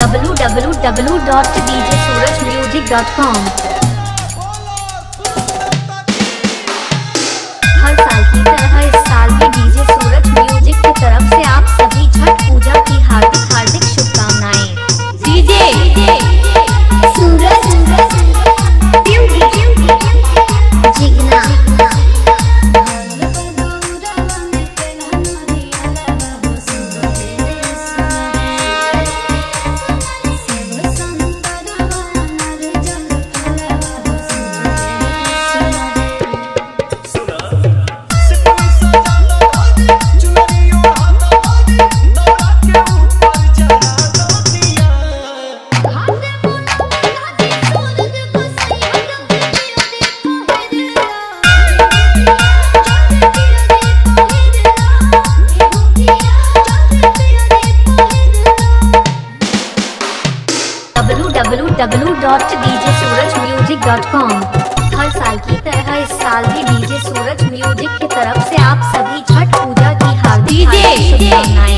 www.djsurajmusic.com dot DJ Suraj music dot com हर साल की तरह इस साल भी डीजे सूरज म्यूज़िक की तरफ़ से आप सभी छठ पूजा की हार्दिक शुभकामनाएँ।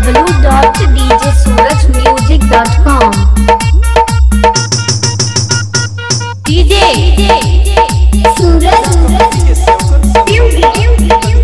www.djsurajmusic.com DJ Suraj Music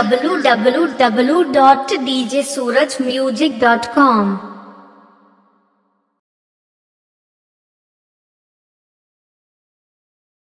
www.djsurajmusic.com